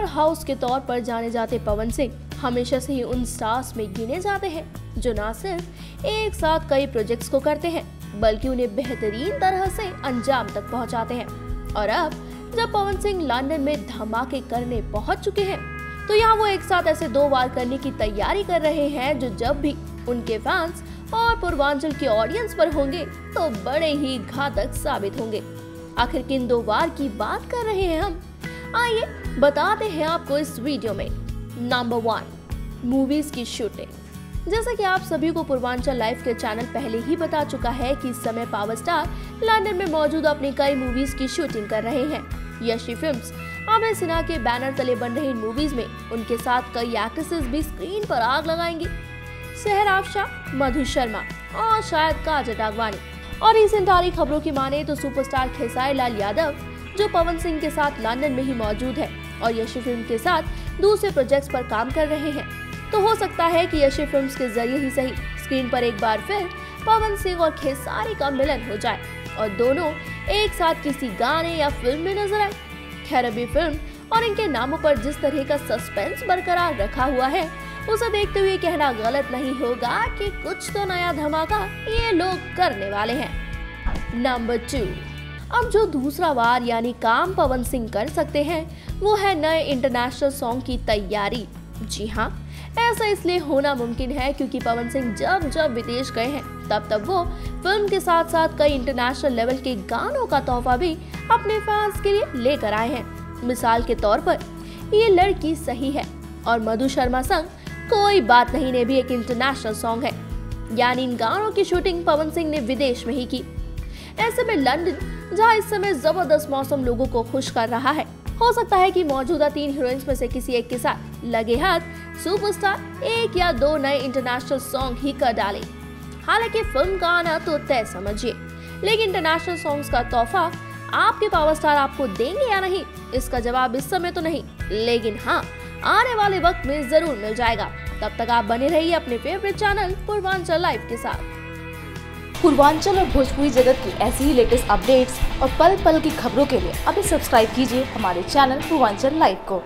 Power house के तौर पर जाने जाते पवन सिंह हमेशा से ही उन स्टार्स में गिने जाते हैं, जो न सिर्फ़ एक साथ कई प्रोजेक्ट्स को करते हैं, बल्कि उन्हें बेहतरीन तरह से अंजाम तक पहुंचाते हैं। और अब, जब पवन सिंह लंदन में धमाके करने पहुँच चुके हैं तो यहाँ वो एक साथ ऐसे दो बार करने की तैयारी कर रहे हैं, जो जब भी उनके फैंस और पूर्वांचल के ऑडियंस पर होंगे तो बड़े ही घातक साबित होंगे। आखिर किन दो बार की बात कर रहे हैं हम? आइए बताते हैं आपको इस वीडियो में। नंबर वन मूवीज़ की शूटिंग जैसा कि आप सभी को पूर्वांचल लाइफ के चैनल पहले ही बता चुका है कि इस समय पावर स्टार लंदन में मौजूद अपनी कई मूवीज़ की शूटिंग कर रहे हैं। यशी फिल्म्स आमिर सिन्हा के बैनर तले बन रही मूवीज़ में उनके साथ कई एक्ट्रेसेस भी स्क्रीन पर आग लगाएँगी। सहर आफशा मधु शर्मा और शायद काजल आगवानी और रिसेंट आ खबरों की माने तो सुपरस्टार खेसारी लाल यादव जो पवन सिंह के साथ लंदन में ही मौजूद है और यशी फ़िल्म के साथ दूसरे प्रोजेक्ट्स पर काम कर रहे हैं। तो हो सकता है कि यशी फिल्म्स के ज़रिए ही सही। स्क्रीन पर एक बार फिर पवन सिंह और खेसारी का मिलन हो जाए और दोनों एक साथ किसी गाने या फ़िल्म में नज़र आए। खैर, अभी फ़िल्म और इनके नामों पर जिस तरह का सस्पेंस बरकरार रखा हुआ है, उसे देखते हुए कहना गलत नहीं होगा कि कुछ तो नया धमाका ये लोग करने वाले हैं। नंबर टू अब जो दूसरा वार यानी काम पवन सिंह कर सकते हैं, वो है नए इंटरनेशनल सॉन्ग की तैयारी। जी हाँ ऐसा इसलिए होना मुमकिन है क्योंकि पवन सिंह जब जब विदेश गए हैं, तब तब वो फ़िल्म के साथ साथ कई इंटरनेशनल लेवल के गानों का तोहफा भी अपने फैंस के लिए लेकर आए हैं। मिसाल के तौर पर, ये लड़की सही है और मधु शर्मा संग कोई बात नहीं ने भी एक इंटरनेशनल सॉन्ग है। यानी इन गानों की शूटिंग पवन सिंह ने विदेश में ही की। ऐसे में लंदन, जहाँ इस समय ज़बरदस्त मौसम लोगों को खुश कर रहा है। हो सकता है कि मौजूदा तीन हीरोइंस में से किसी एक के साथ लगे हाथ सुपरस्टार एक या दो नए इंटरनेशनल सॉन्ग ही कर डाले। हालाँकि फ़िल्म का आना तो तय समझिए, लेकिन इंटरनेशनल सॉन्ग्स का तोहफा आपके पावर स्टार आपको देंगे या नहीं, इसका जवाब इस समय तो नहीं, लेकिन हाँ आने वाले वक्त में ज़रूर मिल जाएगा। तब तक आप बने रहिए अपने फेवरेट चैनल पूर्वांचल लाइव के साथ। पूर्वांचल और भोजपुरी जगत की ऐसी ही लेटेस्ट अपडेट्स और पल पल की खबरों के लिए अभी सब्सक्राइब कीजिए हमारे चैनल पूर्वांचल लाइव को।